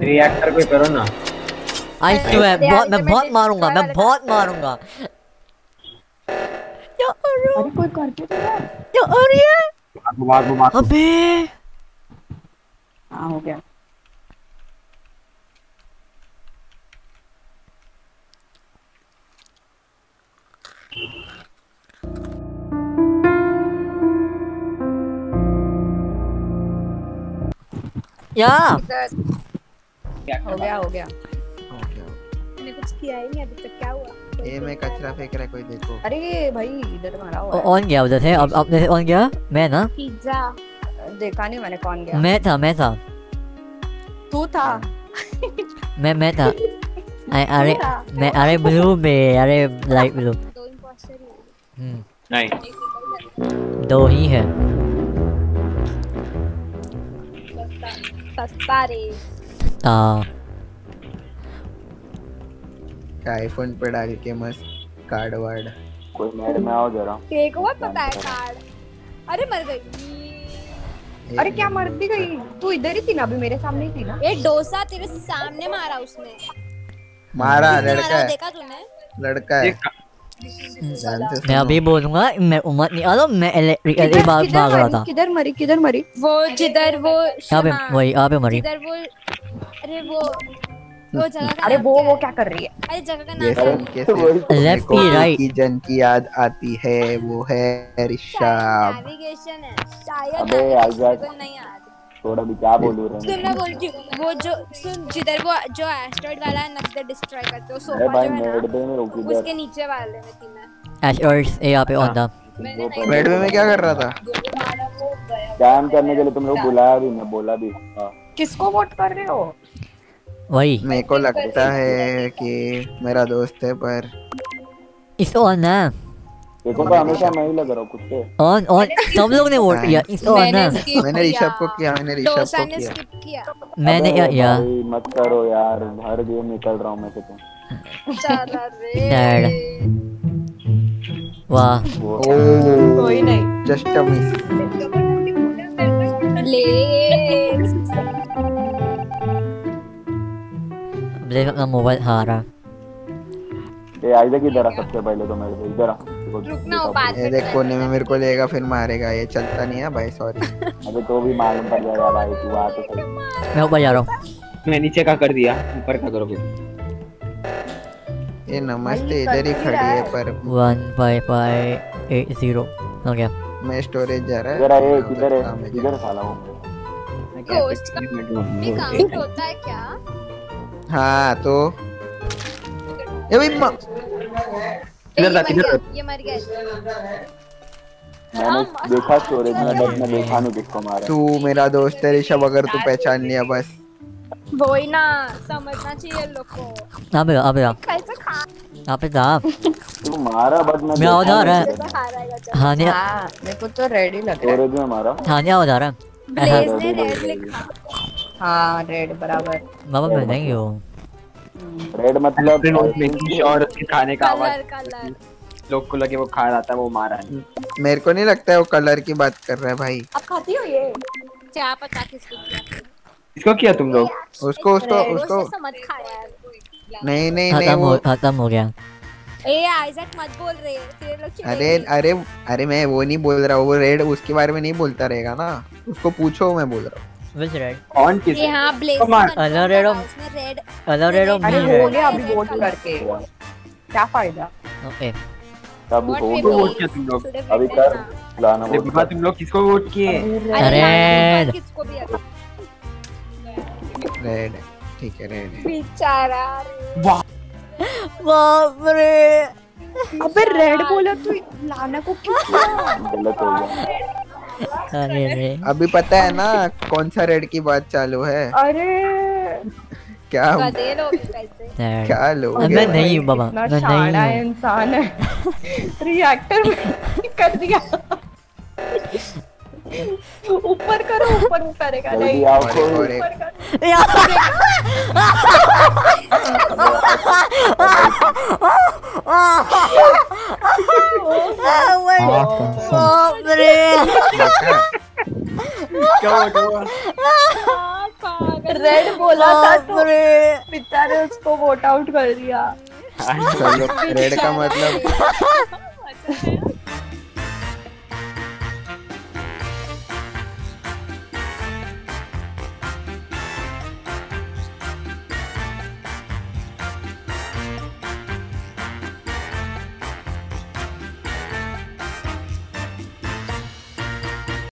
Reactor पे करो ना। आई स्वेयर अरे बहुत मैं बहुत मारूँगा मैं बहुत मारूँगा। क्या कर रहे हो अरे कोई करके तो यार क्या रही है मारो मारो मारो अबे। हाँ हो गया। या हो गया हो गया। मैंने कुछ किया ही नहीं अभी तक क्या हुआ? ए में कचरा फेंक रहा है कोई देखो। अरे भाई इधर मारा हुआ ऑन गया उधर से। अब आपने ऑन गया? मैं ना? पिज्जा। देखा नहीं मैंने कौन गया। मैं था मैं था। तू था? मैं मैं था। अरे अरे मैं अरे ब्लू में अरे लाइट ब्लू दो इंपोस्टर ही हम्म। नहीं। दो ही है। सस्ता रे। ता। आईफोन पे डाल के मस्त कार्ड वार्ड कोई मैड में आओ जरा। केक हुआ पता है कार्ड अरे मर गई। अरे क्या मर भी गई? तू इधर ही थी ना अभी मेरे सामने ही थी ना। ये डोसा तेरे सामने मारा उसने। मारा लड़का है। देखा तूने? लड़का है। मैं अभी बोलूँगा मैं उम्र नहीं अरे मैं इलेक्ट्रिकली किधर भाग भाग रहा था। किधर मरी? किधर मरी? वो जिधर वो यहाँ पे वही यहाँ पे मरी। जिधर वो अरे वो वो जगह अरे वो क्या वो क्या कर रही है? अरे जगह का नाम है? देखो, की right. की जन की याद आती है वो है ऋषभ। नेविगेशन है। शायद अबे, आज़ाद। नहीं थोड़ा भी क्या बोलू रहे सुन मैं बोल रही वो जो सुन जिधर वो जो एस्ट्रॉइड वाला है नक्शे डिस्ट्रॉय करते हो अरे सोफा भाई मेड पे में रुक उसके नीचे वाले में थी मैं। एशर्स ए यहाँ पे ऑन दो पर- बेडवे में क्या कर रहा था? कैम करने के लिए तुम लोग बुलाया भी मैं बोला भी हाँ। किसको वोट कर रहे हो? वही। मेरे को लगता है कि मेरा दोस्त है पर इस ऑन है देखो तो हमेशा मैं ही लग रहा हूँ कुत्ते ऑन ऑन सब लोग ने वोट किया इस ऑन है मैंने ऋषभ को किया। मैंने ऋषभ को ने किया। स्किप किया। मैंने या, या। मत करो यार हर गेम निकल रहा हूँ मैं से तुम चला रे। वाह। कोई नहीं। जस्ट अ मिस ले। ब्लेक अपना मोबाइल हारा ये आइजा इधर आ सबसे पहले तो मेरे को इधर आ। रुकना बात ये देख कोने में मेरे को लेगा फिर मारेगा ये चलता नहीं है भाई सॉरी अबे तो भी मालूम पड़ जाएगा भाई तू आ तो सही। मैं ऊपर जा रहा हूँ। मैं नीचे का कर दिया ऊपर का करो फिर। ये नमस्ते इधर ही खड़ी है। पर। One five five eight zero हो गया। मैं स्टोरेज जा रहा है इधर ये हाँ, किधर है किधर साला वो मैं क्या Ghost का- होता है क्या? हाँ तो ये भाई म- किधर ये था, मर किधर गया, ये मर गया। मैंने देखा स्टोरेज में बट मैं देखा नहीं किसको मारा। तू मेरा दोस्त है ऋषभ अगर तू पहचान लिया बस। वही ना समझना चाहिए लोग को। पे यहाँ कैसे खा यहाँ पे था तू मारा बट मैं आवाज़ आ रहा है। हाँ नहीं। हाँ मेरे को तो रेडी लग रहा है। स्टोरेज में मारा। हाँ नहीं आ रहा है। ब्लेज ने रेड लिखा। हाँ रेड बराबर। बाबा मैं नहीं हूँ रेड मतलब मेकिंग श्योर उसके खाने का आवाज़ लोग को लगे वो खा रहा था वो मारा नहीं मेरे को नहीं लगता है वो कलर की बात कर रहा है भाई। आप खाती हो ये? क्या पता किसको किया? इसको किया तुम लोग? उसको उसको उसको। मत खा यार। नहीं नहीं नहीं खत्म वो हो खत्म हो गया। ए आइजक मत बोल रहे तेरे लोग अरे अरे अरे मैं वो नहीं बोल रहा हूँ वो रेड उसके बारे में नहीं बोलता रहेगा ना। उसको पूछो मैं बोल रहा हूँ। विच रेड कौन किस? ये हाँ ब्लेज Come on. Hello, Redo. उसने रेड अलग रेड ऑफ़ अरे मी हो गया अभी वोट करके। क्या फ़ायदा? ओके तब हो we गया वोट किया तुम लोग। अभी कर लाना वोट कर। तुम लोग किसको वोट किए? अरे किसको भी रेड ठीक है रेड बेचारा रे। बाप रे। अबे रेड बोला तू लाना को क्यों किया? गलत हो गया। अरे रे। अभी पता है ना कौन सा रेड की बात चालू है? अरे। क्या कैसे Dad. क्या लोग? मैं नहीं हूँ बाबा मैं नहीं हूँ। इंसान है। रिएक्टर कर दिया। ऊपर करो ऊपर करेगा। नहीं ऊपर क्या हुआ हाँ, रेड बोला था तो पिता ने उसको वोट आउट कर दिया। रेड का मतलब